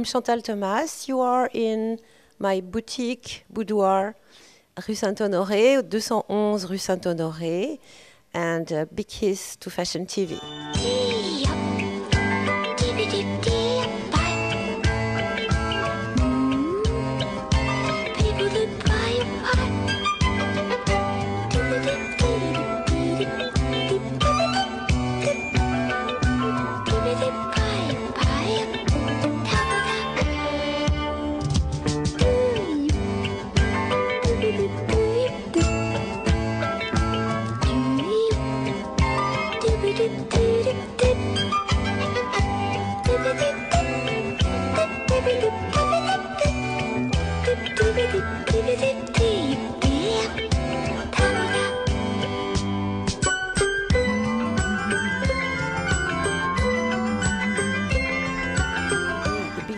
I'm Chantal Thomas. You are in my boutique boudoir, rue Saint-Honoré, 211 rue Saint-Honoré, and a big kiss to Fashion TV.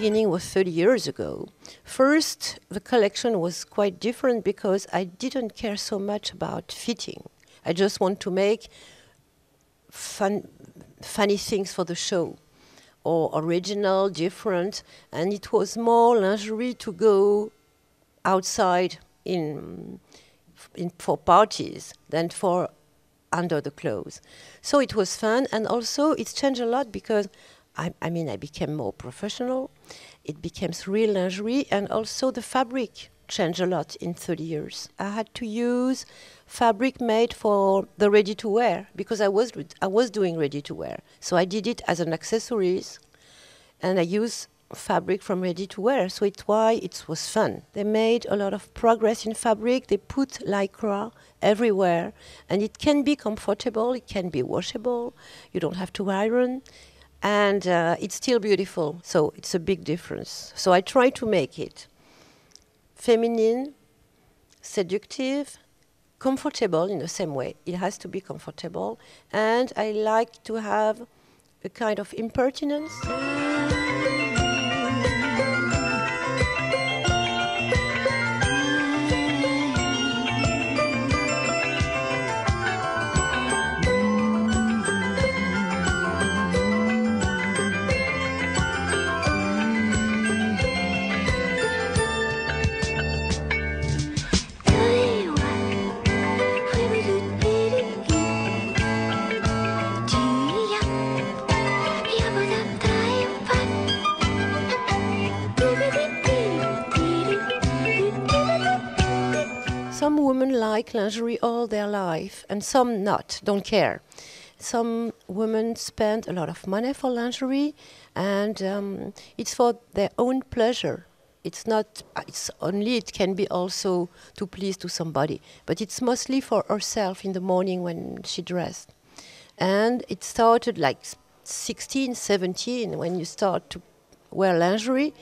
Beginning was 30 years ago. First, the collection was quite different because I didn't care so much about fitting. I just want to make fun, funny things for the show or original, different, and it was more lingerie to go outside in, in for parties than for under the clothes. So it was fun, and also it's changed a lot because I, I mean I became more professional. It became real lingerie, and also the fabric changed a lot in 30 years. I had to use fabric made for the ready to wear because I was I was doing ready to wear. So I did it as an accessories, and I use fabric from ready to wear. So it's why it was fun. They made a lot of progress in fabric. They put lycra everywhere, and it can be comfortable. It can be washable. You don't have to iron. And uh, it's still beautiful, so it's a big difference. So I try to make it feminine, seductive, comfortable in the same way. It has to be comfortable. And I like to have a kind of impertinence. Lingerie all their life, and some not, don't care. Some women spend a lot of money for lingerie, and um, it's for their own pleasure. It's not. uh, It's only. It can be also to please to somebody, but it's mostly for herself in the morning when she dressed. And it started like 16, 17 when you start to wear lingerie,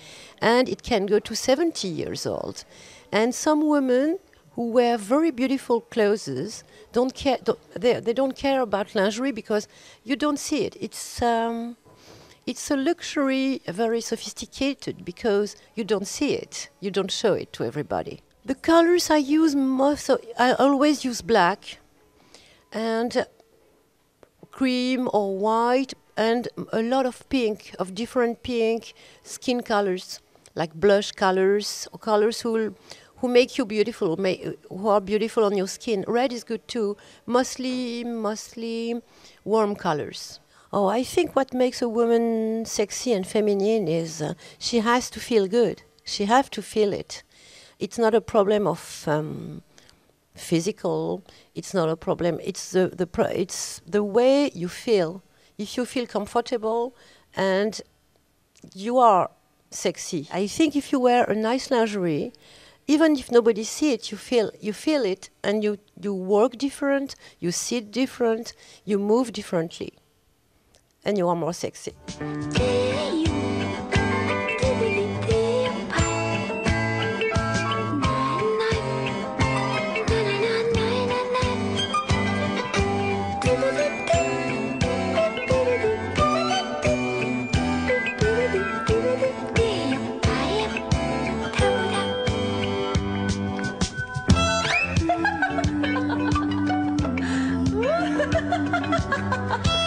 and it can go to 70 years old. And some women who wear very beautiful clothes don't care. Don't, they, they don't care about lingerie because you don't see it. It's um, it's a luxury, very sophisticated because you don't see it. You don't show it to everybody. The colors I use most, I always use black, and cream or white and a lot of pink of different pink skin colors like blush colors or colors who who make you beautiful ma- who are beautiful on your skin red is good too mostly mostly warm colors oh i think what makes a woman sexy and feminine is uh, she has to feel good she has to feel it it's not a problem of um, physical. It's not a problem. It's the the pro- it's the way you feel. If you feel comfortable and you are sexy. I think if you wear a nice lingerie, even if nobody see it, you feel you feel it, and you you work different, you sit different, you move differently, and you are more sexy. Ha ha ha!